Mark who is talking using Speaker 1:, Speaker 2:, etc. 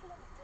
Speaker 1: kilometers.